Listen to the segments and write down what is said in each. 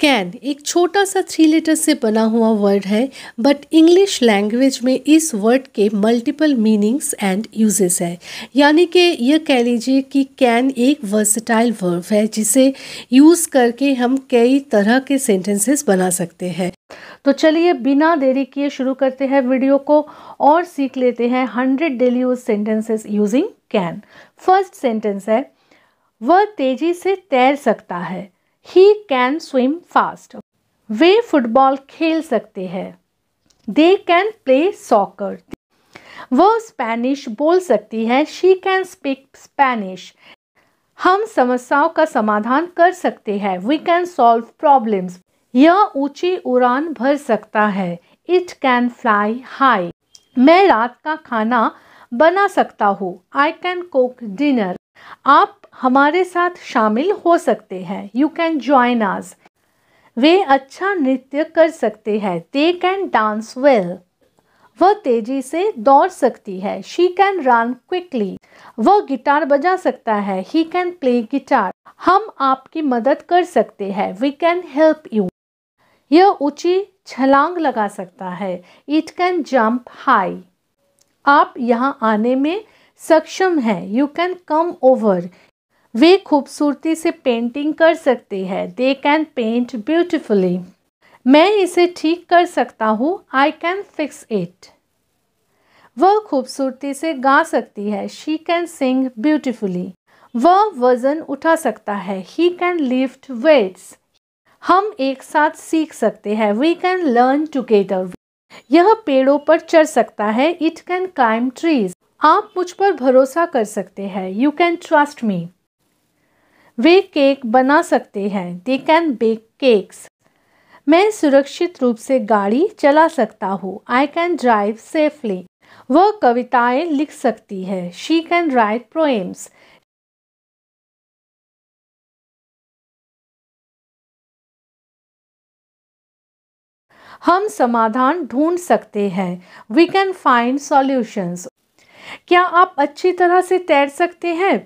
Can, एक छोटा सा थ्री लेटर से बना हुआ वर्ड है बट इंग्लिश लैंग्वेज में इस वर्ड के मल्टीपल मीनिंग्स एंड यूजेस है। यानी कि यह कह लीजिए कि कैन एक वर्सटाइल वर्ब है, जिसे यूज़ करके हम कई तरह के सेंटेंसेस बना सकते हैं। तो चलिए बिना देरी किए शुरू करते हैं वीडियो को और सीख लेते हैं hundred daily use sentences using can. First sentence है, वह तेज़ी से तैर सकता है। ही कैन स्विम फास्ट वे फुटबॉल खेल सकते हैं। दे कैन प्ले सॉकर वह स्पेनिश बोल सकती है। शी कैन स्पीक स्पेनिश हम समस्याओं का समाधान कर सकते हैं। वी कैन सॉल्व प्रॉब्लम्स यह ऊँची उड़ान भर सकता है। इट कैन फ्लाई हाई मैं रात का खाना बना सकता हूँ। आई कैन कुक डिनर आप हमारे साथ शामिल हो सकते हैं। यू कैन ज्वाइन आस वे अच्छा नृत्य कर सकते हैं। दे कैन डांस वेल वह तेज़ी से दौड़ सकती है। शी कैन रन क्विकली वह गिटार बजा सकता है। ही कैन प्ले गिटार हम आपकी मदद कर सकते हैं। वी कैन हेल्प यू यह ऊँची छलांग लगा सकता है। इट कैन जंप हाई आप यहाँ आने में सक्षम हैं। यू कैन कम ओवर वे खूबसूरती से पेंटिंग कर सकते हैं। दे कैन पेंट ब्यूटिफुली मैं इसे ठीक कर सकता हूँ। आई कैन फिक्स इट वह खूबसूरती से गा सकती है। शी कैन सिंग ब्यूटिफुली वह वज़न उठा सकता है। ही कैन लिफ्ट वेट्स हम एक साथ सीख सकते हैं। वी कैन लर्न टुगेदर यह पेड़ों पर चढ़ सकता है। इट कैन क्लाइम ट्रीज आप मुझ पर भरोसा कर सकते हैं। यू कैन ट्रस्ट मी वे केक बना सकते हैं। दे कैन बेक केक्स मैं सुरक्षित रूप से गाड़ी चला सकता हूँ। आई कैन ड्राइव सेफली वह कविताएँ लिख सकती है। शी कैन राइट प्रोएम्स हम समाधान ढूंढ सकते हैं। वी कैन फाइंड सॉल्यूशंस क्या आप अच्छी तरह से तैर सकते हैं?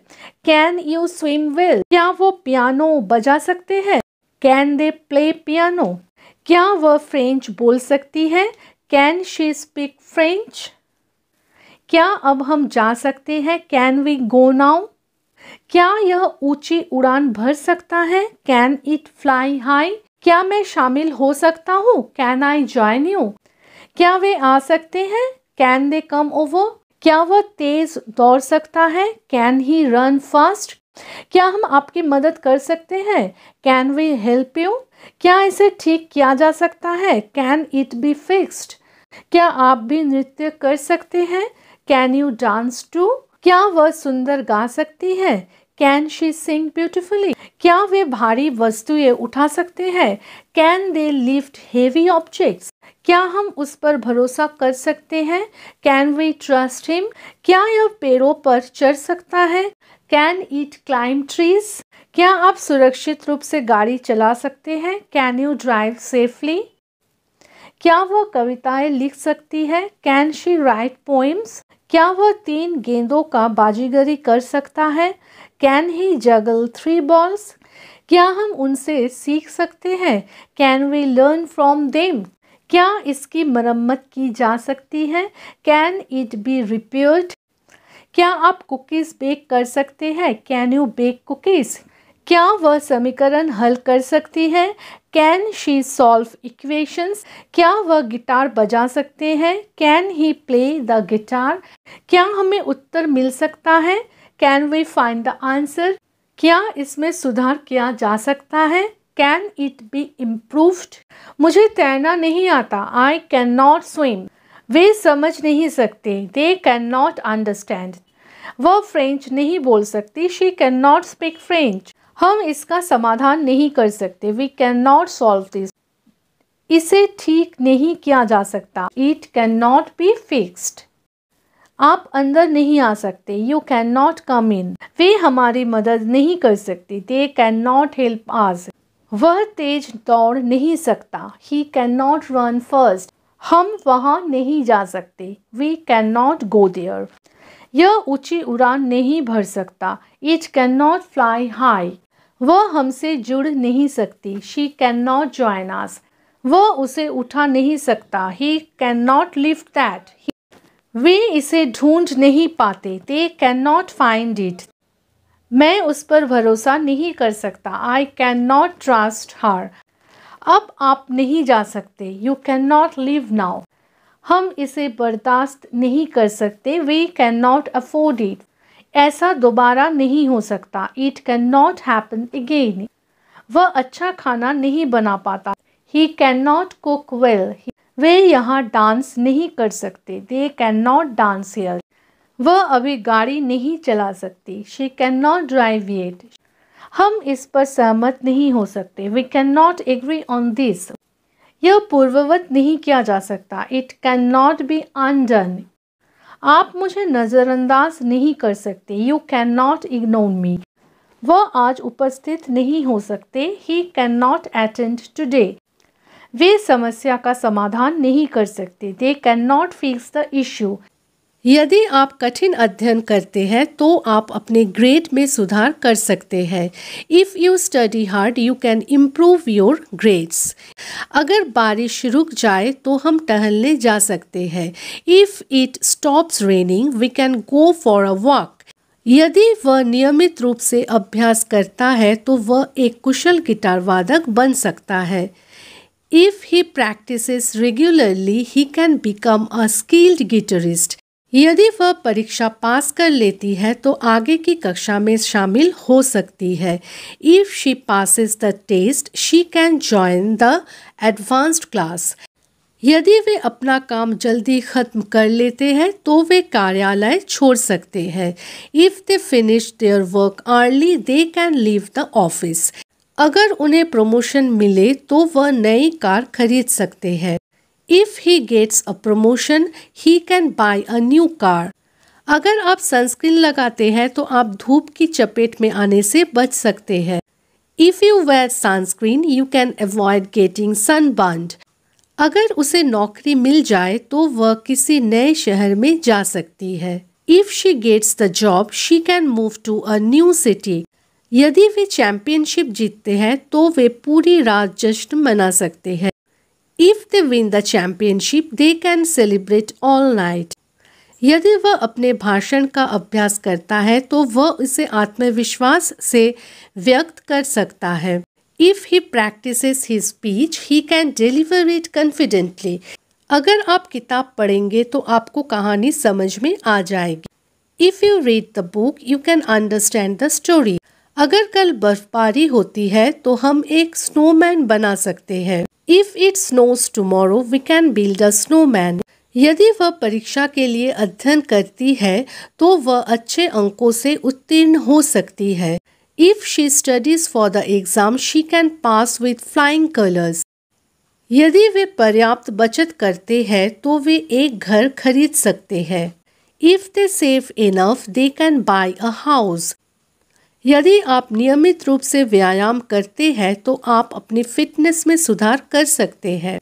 कैन यू स्विम वेल क्या वो पियानो बजा सकते हैं? कैन दे प्ले पियानो क्या वह फ्रेंच बोल सकती है? कैन शी स्पीक फ्रेंच क्या अब हम जा सकते हैं? कैन वी गो नाउ क्या यह ऊँची उड़ान भर सकता है? कैन इट फ्लाई हाई क्या मैं शामिल हो सकता हूँ? कैन आई ज्वाइन यू क्या वे आ सकते हैं? कैन दे कम ओवर क्या वह तेज दौड़ सकता है? कैन ही रन फास्ट क्या हम आपकी मदद कर सकते हैं? कैन वी हेल्प यू क्या इसे ठीक किया जा सकता है? कैन इट बी फिक्स्ड क्या आप भी नृत्य कर सकते हैं? कैन यू डांस टू क्या वह सुंदर गा सकती है? कैन शी सिंग ब्यूटिफुली क्या वे भारी वस्तुएँ उठा सकते हैं? Can they lift heavy objects क्या हम उस पर भरोसा कर सकते हैं? कैन वी ट्रस्ट हिम क्या यह पेड़ों पर चढ़ सकता है? कैन ईट क्लाइम ट्रीज क्या आप सुरक्षित रूप से गाड़ी चला सकते हैं? कैन यू ड्राइव सेफली क्या वह कविताएँ लिख सकती है? कैन शी राइट पोइम्स क्या वह तीन गेंदों का बाजीगरी कर सकता है? Can he juggle three balls क्या हम उनसे सीख सकते हैं? Can we learn from them क्या इसकी मरम्मत की जा सकती है? कैन इट बी रिपेयर्ड क्या आप कुकीज़ बेक कर सकते हैं? कैन यू बेक कुकीज़ क्या वह समीकरण हल कर सकती है? कैन शी सॉल्व इक्वेशंस क्या वह गिटार बजा सकते हैं? Can he play the guitar क्या हमें उत्तर मिल सकता है? Can we find the answer क्या इसमें सुधार किया जा सकता है? कैन इट बी इम्प्रूव्ड मुझे तैरना नहीं आता। आई कैन नॉट स्विम वे समझ नहीं सकते। दे कैन नॉट अंडरस्टैंड वह फ्रेंच नहीं बोल सकती। She can not speak French हम इसका समाधान नहीं कर सकते। We can not solve this इसे ठीक नहीं किया जा सकता। It can not be fixed आप अंदर नहीं आ सकते। You can not come in वे हमारी मदद नहीं कर सकते। They can not help us वह तेज दौड़ नहीं सकता। He can not run first हम वहाँ नहीं जा सकते। We can not go there यह ऊँची उड़ान नहीं भर सकता। It can not fly high वह हमसे जुड़ नहीं सकती। She can not join us वह उसे उठा नहीं सकता। He can not lift that वे इसे ढूंढ नहीं पाते। They can not find it मैं उस पर भरोसा नहीं कर सकता। आई कैन नॉट ट्रस्ट हार अब आप नहीं जा सकते। You can not live now हम इसे बर्दाश्त नहीं कर सकते। We can not afford it ऐसा दोबारा नहीं हो सकता। It can not happen again वह अच्छा खाना नहीं बना पाता। He can not cook well वे यहाँ डांस नहीं कर सकते। They can not dance here वह अभी गाड़ी नहीं चला सकती। She can not drive yet हम इस पर सहमत नहीं हो सकते। We can not agree on this यह पूर्ववत नहीं किया जा सकता। It can not be undone आप मुझे नज़रअंदाज नहीं कर सकते। You can not ignore me वह आज उपस्थित नहीं हो सकते। He can not attend today वे समस्या का समाधान नहीं कर सकते। They can not fix the issue यदि आप कठिन अध्ययन करते हैं तो आप अपने ग्रेड में सुधार कर सकते हैं। If you study hard you can improve your grades अगर बारिश रुक जाए तो हम टहलने जा सकते हैं। If it stops raining we can go for a walk यदि वह नियमित रूप से अभ्यास करता है तो वह एक कुशल गिटार वादक बन सकता है। If he practices regularly, he can become a skilled guitarist. यदि वह परीक्षा पास कर लेती है तो आगे की कक्षा में शामिल हो सकती है। If she passes the test she can join the advanced class यदि वे अपना काम जल्दी खत्म कर लेते हैं तो वे कार्यालय छोड़ सकते हैं। If they finish their work early they can leave the office अगर उन्हें प्रमोशन मिले तो वह नई कार खरीद सकते हैं। If he gets a promotion he can buy a new car अगर आप सनस्क्रीन लगाते हैं तो आप धूप की चपेट में आने से बच सकते हैं। If you wear sunscreen you can avoid getting sunburn अगर उसे नौकरी मिल जाए तो वह किसी नए शहर में जा सकती है। If she gets the job she can move to a new city यदि वे चैंपियनशिप जीतते हैं तो वे पूरी रात जश्न मना सकते हैं। If they win the championship they can celebrate all night यदि वह अपने भाषण का अभ्यास करता है तो वह इसे आत्मविश्वास से व्यक्त कर सकता है। If he practice his speech he can deliver it confidently अगर आप किताब पढ़ेंगे तो आपको कहानी समझ में आ जाएगी। If you read the book you can understand the story अगर कल बर्फबारी होती है तो हम एक स्नोमैन बना सकते हैं। If it snows tomorrow we can build a snowman यदि वह परीक्षा के लिए अध्ययन करती है तो वह अच्छे अंकों से उत्तीर्ण हो सकती है। If she studies for the exam she can pass with flying colours यदि वे पर्याप्त बचत करते हैं तो वे एक घर खरीद सकते हैं। If they save enough they can buy a house यदि आप नियमित रूप से व्यायाम करते हैं तो आप अपनी फिटनेस में सुधार कर सकते हैं।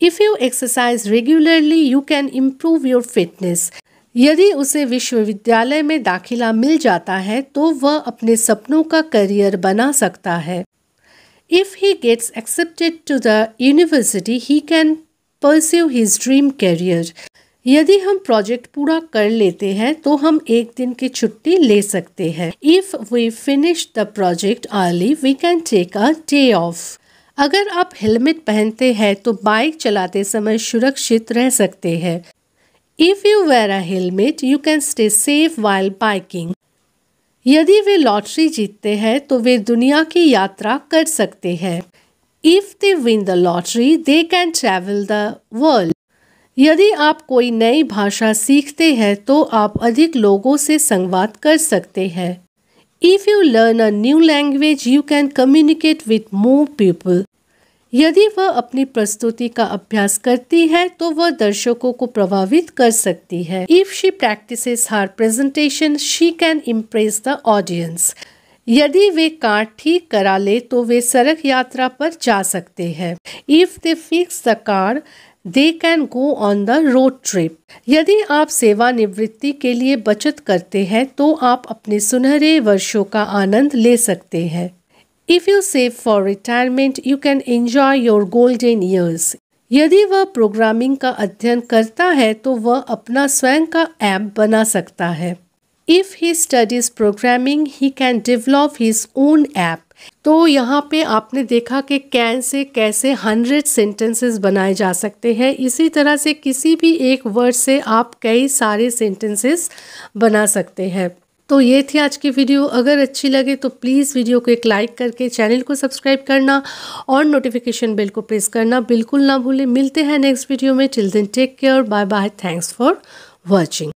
If you exercise regularly you can improve your fitness यदि उसे विश्वविद्यालय में दाखिला मिल जाता है तो वह अपने सपनों का करियर बना सकता है। If he gets accepted to the university he can pursue his dream career यदि हम प्रोजेक्ट पूरा कर लेते हैं तो हम एक दिन की छुट्टी ले सकते हैं। If we finish the project early we can take a day off अगर आप हेलमेट पहनते हैं तो बाइक चलाते समय सुरक्षित रह सकते हैं। If you wear a helmet you can stay safe while biking यदि वे लॉटरी जीतते हैं तो वे दुनिया की यात्रा कर सकते हैं। If they win the lottery they can travel the world यदि आप कोई नई भाषा सीखते हैं तो आप अधिक लोगों से संवाद कर सकते हैं। If you learn a new language you can communicate with more people यदि वह अपनी प्रस्तुति का अभ्यास करती है तो वह दर्शकों को प्रभावित कर सकती है। If she practice her presentation she can impress the audience यदि वे कार ठीक करा ले तो वे सड़क यात्रा पर जा सकते हैं। If they fix the car they can go on the road trip यदि आप सेवानिवृत्ति के लिए बचत करते हैं तो आप अपने सुनहरे वर्षों का आनंद ले सकते हैं। If you save for retirement you can enjoy your golden years यदि वह प्रोग्रामिंग का अध्ययन करता है तो वह अपना स्वयं का ऐप बना सकता है। If he studies programming he can develop his own app तो यहाँ पे आपने देखा कि कैन से कैसे हंड्रेड सेंटेंसेस बनाए जा सकते हैं। इसी तरह से किसी भी एक वर्ड से आप कई सारे सेंटेंसेस बना सकते हैं। तो ये थी आज की वीडियो। अगर अच्छी लगे तो प्लीज़ वीडियो को एक लाइक करके चैनल को सब्सक्राइब करना और नोटिफिकेशन बेल को प्रेस करना बिल्कुल ना भूलें। मिलते हैं नेक्स्ट वीडियो में। Children take care bye bye thanks for watching